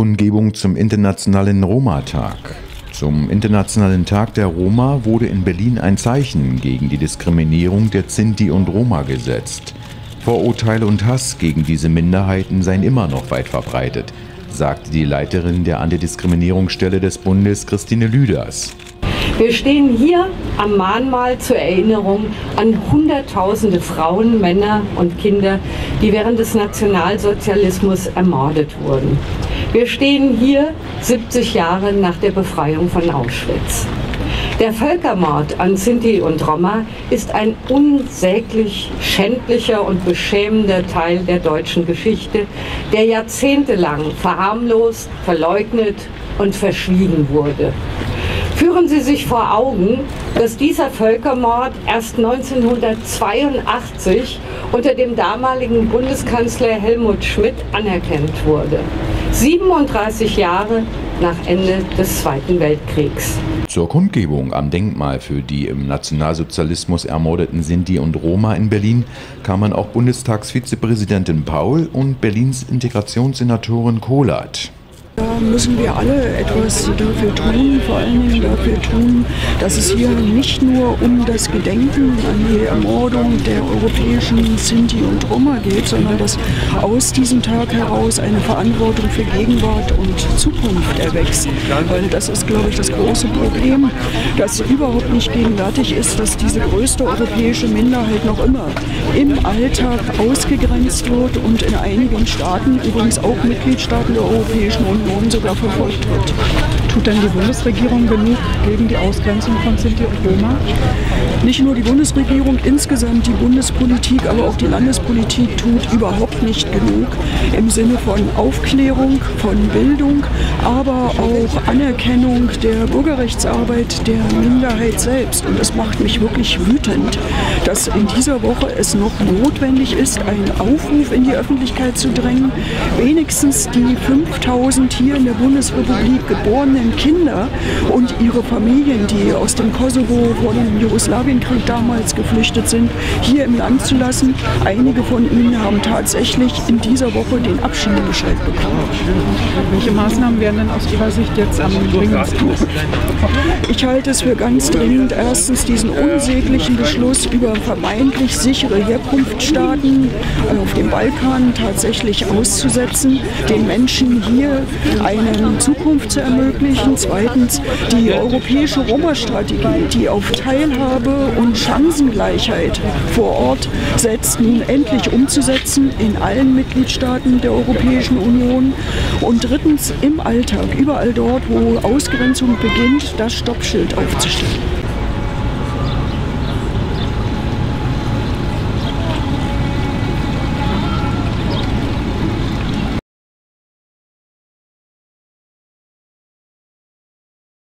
Kundgebung zum Internationalen Roma-Tag. Zum Internationalen Tag der Roma wurde in Berlin ein Zeichen gegen die Diskriminierung der Sinti und Roma gesetzt. Vorurteile und Hass gegen diese Minderheiten seien immer noch weit verbreitet, sagte die Leiterin der Antidiskriminierungsstelle des Bundes Christine Lüders. Wir stehen hier am Mahnmal zur Erinnerung an Hunderttausende Frauen, Männer und Kinder, die während des Nationalsozialismus ermordet wurden. Wir stehen hier 70 Jahre nach der Befreiung von Auschwitz. Der Völkermord an Sinti und Roma ist ein unsäglich schändlicher und beschämender Teil der deutschen Geschichte, der jahrzehntelang verharmlost, verleugnet und verschwiegen wurde. Führen Sie sich vor Augen, dass dieser Völkermord erst 1982 unter dem damaligen Bundeskanzler Helmut Schmidt anerkannt wurde. 37 Jahre nach Ende des Zweiten Weltkriegs. Zur Kundgebung am Denkmal für die im Nationalsozialismus ermordeten Sinti und Roma in Berlin kamen auch Bundestagsvizepräsidentin Paul und Berlins Integrationssenatorin Kohlert. Müssen wir alle etwas dafür tun, vor allen Dingen dafür tun, dass es hier nicht nur um das Gedenken an die Ermordung der europäischen Sinti und Roma geht, sondern dass aus diesem Tag heraus eine Verantwortung für Gegenwart und Zukunft erwächst. Weil das ist, glaube ich, das große Problem, dass überhaupt nicht gegenwärtig ist, dass diese größte europäische Minderheit noch immer im Alltag ausgegrenzt wird und in einigen Staaten, übrigens auch Mitgliedstaaten der Europäischen Union, Sogar verfolgt wird. Tut denn die Bundesregierung genug gegen die Ausgrenzung von Sinti und Roma? Nicht nur die Bundesregierung, insgesamt die Bundespolitik, aber auch die Landespolitik tut überhaupt nicht genug im Sinne von Aufklärung, von Bildung, aber auch Anerkennung der Bürgerrechtsarbeit der Minderheit selbst. Und es macht mich wirklich wütend, dass in dieser Woche es noch notwendig ist, einen Aufruf in die Öffentlichkeit zu drängen, wenigstens die 5000 hier in der Bundesrepublik geborenen Kinder und ihre Familien, die aus dem Kosovo vor dem Jugoslawienkrieg damals geflüchtet sind, hier im Land zu lassen. Einige von ihnen haben tatsächlich in dieser Woche den Abschiebebescheid bekommen. Welche Maßnahmen werden denn aus Ihrer Sicht jetzt am dringendsten? Ich halte es für ganz dringend, erstens diesen unsäglichen Beschluss über vermeintlich sichere Herkunftsstaaten äh, auf dem Balkan tatsächlich auszusetzen, den Menschen hier eine Zukunft zu ermöglichen. Zweitens die europäische Roma-Strategie, die auf Teilhabe und Chancengleichheit vor Ort setzt, nun endlich umzusetzen in allen Mitgliedstaaten der Europäischen Union. Und drittens im Alltag, überall dort, wo Ausgrenzung beginnt, das Stoppschild aufzustellen.